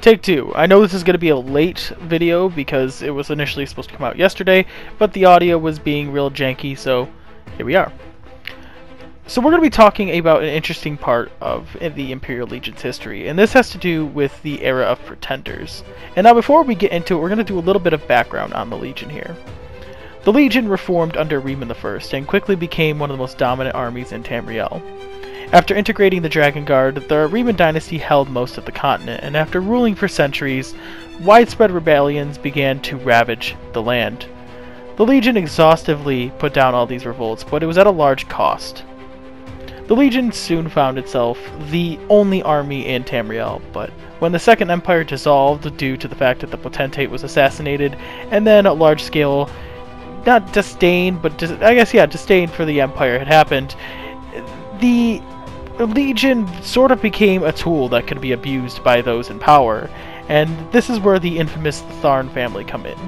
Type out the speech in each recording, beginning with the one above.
Take two. I know this is going to be a late video because it was initially supposed to come out yesterday, but the audio was being real janky, so here we are. So we're going to be talking about an interesting part of eh, the Imperial Legion's history, and this has to do with the era of Pretenders. And now before we get into it, we're going to do a little bit of background on the Legion here. The Legion reformed under Reman I and quickly became one of the most dominant armies in Tamriel. After integrating the Dragon Guard, the Reman dynasty held most of the continent, and after ruling for centuries, widespread rebellions began to ravage the land. The Legion exhaustively put down all these revolts, but it was at a large cost. The Legion soon found itself the only army in Tamriel, but when the Second Empire dissolved due to the fact that the Potentate was assassinated, and then a large scale, not disdain, but dis I guess, yeah, disdain for the Empire had happened, the the Legion sort of became a tool that could be abused by those in power, and this is where the infamous Tharn family come in.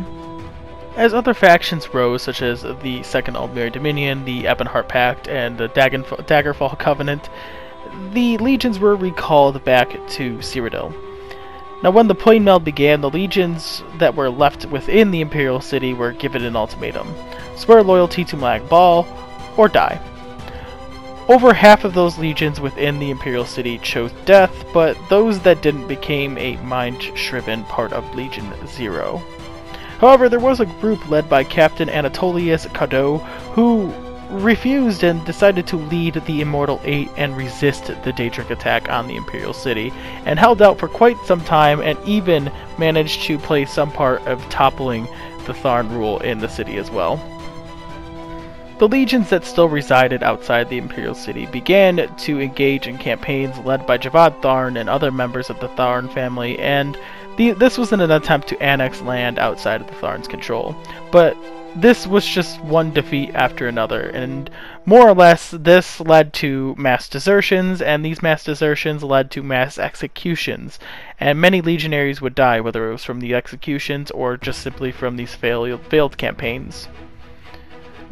As other factions rose, such as the Second Aldmeri Dominion, the Ebonheart Pact, and the Daggerfall Covenant, the legions were recalled back to Cyrodiil. Now, when the plane meld began, the legions that were left within the Imperial City were given an ultimatum swear loyalty to Molag Bal or die. Over half of those legions within the Imperial City chose death, but those that didn't became a mind-shriven part of Legion Zero. However, there was a group led by Captain Anatolius Cadeau who refused and decided to lead the Immortal Eight and resist the Daedric attack on the Imperial City, and held out for quite some time and even managed to play some part of toppling the Tharn rule in the city as well. The legions that still resided outside the Imperial City began to engage in campaigns led by Javad Tharn and other members of the Tharn family, and the, this was in an attempt to annex land outside of the Tharn's control. But this was just one defeat after another, and more or less this led to mass desertions, and these mass desertions led to mass executions, and many legionaries would die, whether it was from the executions or just simply from these failed, failed campaigns.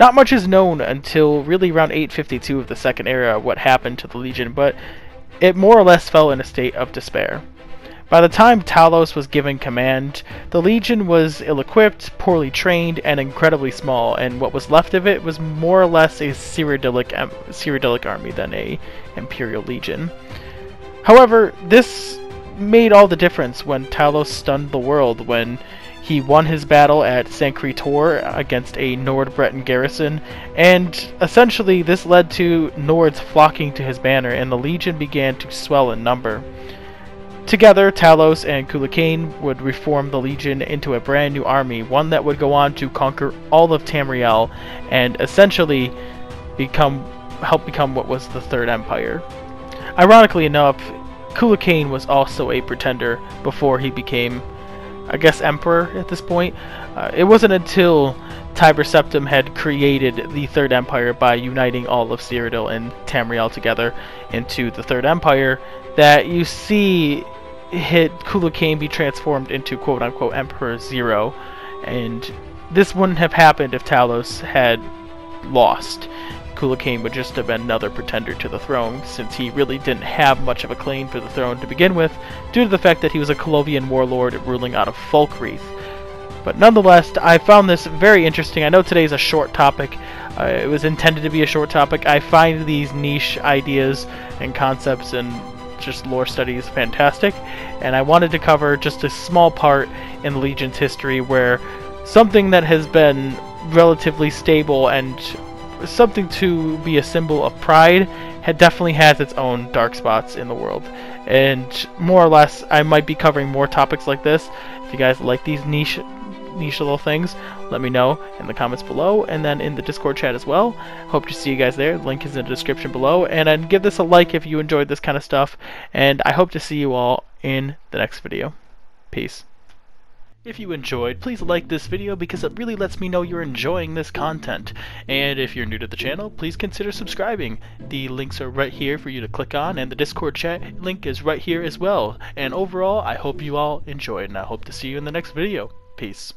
Not much is known until really around 852 of the Second Era what happened to the Legion, but it more or less fell in a state of despair. By the time Talos was given command, the Legion was ill-equipped, poorly trained, and incredibly small, and what was left of it was more or less a Cyrodiilic, um, Cyrodiilic army than a Imperial Legion. However, this made all the difference when Talos stunned the world when he won his battle at Sancre Tor against a Nord Breton garrison, and essentially this led to Nords flocking to his banner, and the legion began to swell in number. Together, Talos and Cuhlecain would reform the Legion into a brand new army, one that would go on to conquer all of Tamriel and essentially become help become what was the Third Empire. Ironically enough, Cuhlecain was also a pretender before he became I guess, emperor at this point. Uh, it wasn't until Tiber Septim had created the Third Empire by uniting all of Cyrodiil and Tamriel together into the Third Empire that you see hit Cuhlecain be transformed into quote-unquote Emperor Zero. And this wouldn't have happened if Talos had lost. Cuhlecain would just have been another pretender to the throne, since he really didn't have much of a claim for the throne to begin with, due to the fact that he was a Colovian warlord ruling out of Falkreath. But nonetheless, I found this very interesting. I know today's a short topic. Uh, it was intended to be a short topic. I find these niche ideas and concepts and just lore studies fantastic, and I wanted to cover just a small part in the Legion's history where something that has been relatively stable and something to be a symbol of pride it definitely has its own dark spots in the world. And more or less, I might be covering more topics like this. If you guys like these niche niche little things, let me know in the comments below and then in the Discord chat as well. Hope to see you guys there. Link is in the description below. And then give this a like if you enjoyed this kind of stuff. And I hope to see you all in the next video. Peace. If you enjoyed, please like this video because it really lets me know you're enjoying this content. And if you're new to the channel, please consider subscribing. The links are right here for you to click on, and the Discord chat link is right here as well. And overall, I hope you all enjoyed, and I hope to see you in the next video. Peace.